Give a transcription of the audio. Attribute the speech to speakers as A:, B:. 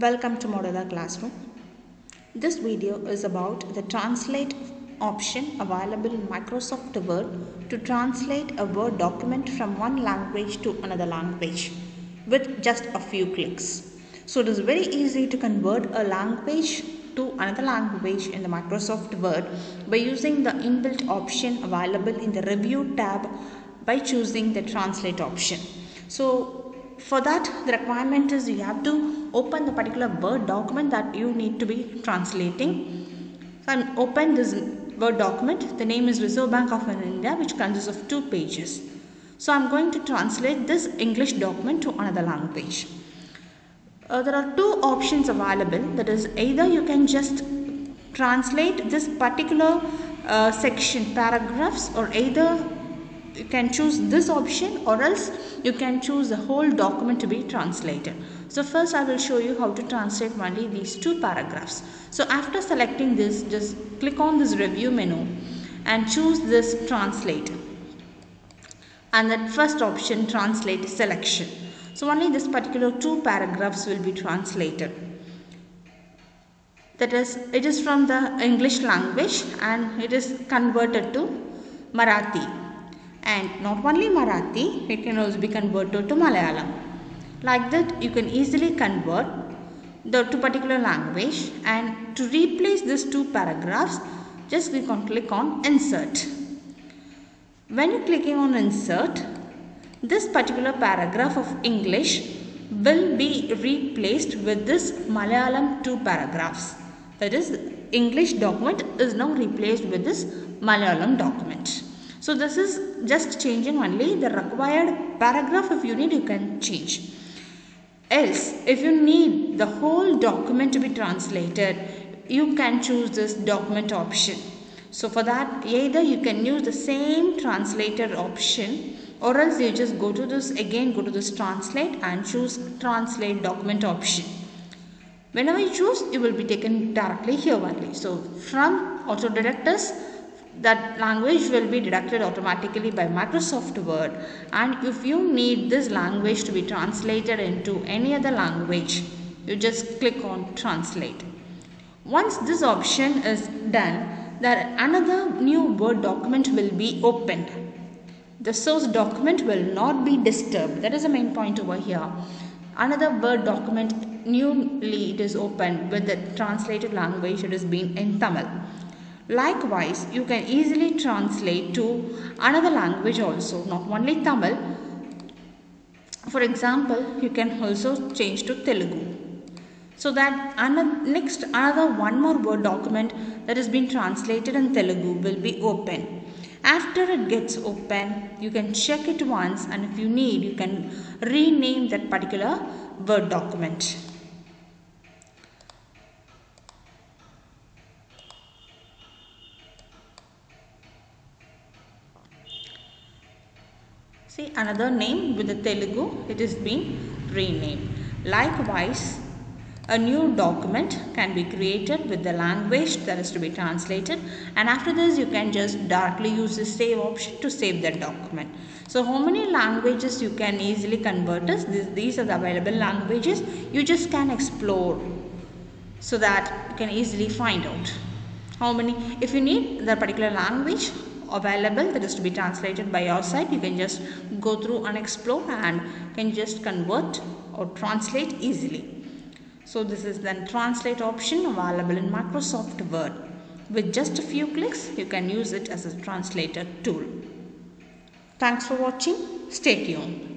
A: Welcome to Modular Classroom. This video is about the translate option available in Microsoft Word to translate a Word document from one language to another language with just a few clicks. So it is very easy to convert a language to another language in the Microsoft Word by using the inbuilt option available in the review tab by choosing the translate option. So for that the requirement is you have to open the particular word document that you need to be translating. So i'm open this word document. The name is reserve bank of india which consists of two pages. So i'm going to translate this english document to another language. Uh, there are two options available. That is either you can just translate this particular uh, section paragraphs or either you can choose this option or else you can choose the whole document to be translated. So first I will show you how to translate only these two paragraphs. So after selecting this just click on this review menu and choose this translate and that first option translate selection. So only this particular two paragraphs will be translated. That is it is from the English language and it is converted to Marathi and not only Marathi, it can also be converted to Malayalam. Like that, you can easily convert the two particular language and to replace these two paragraphs, just click on click on insert. When you clicking on insert, this particular paragraph of English will be replaced with this Malayalam two paragraphs. That is, English document is now replaced with this Malayalam document. So this is just changing only the required paragraph if you need you can change. Else if you need the whole document to be translated you can choose this document option. So for that either you can use the same translator option or else you just go to this again go to this translate and choose translate document option. Whenever you choose you will be taken directly here only. So from auto directors that language will be deducted automatically by Microsoft Word and if you need this language to be translated into any other language you just click on translate. Once this option is done then another new Word document will be opened. The source document will not be disturbed that is the main point over here. Another Word document newly it is opened with the translated language it is being in Tamil. Likewise, you can easily translate to another language also, not only Tamil. For example, you can also change to Telugu. So that next another one more word document that has been translated in Telugu will be open. After it gets open, you can check it once and if you need, you can rename that particular word document. See another name with the Telugu, it is been renamed. Likewise, a new document can be created with the language that is to be translated and after this you can just directly use the save option to save that document. So how many languages you can easily convert is this, these are the available languages you just can explore so that you can easily find out how many if you need the particular language available that is to be translated by your side. You can just go through and explore and can just convert or translate easily. So this is then translate option available in Microsoft Word. With just a few clicks you can use it as a translator tool. Thanks for watching. Stay tuned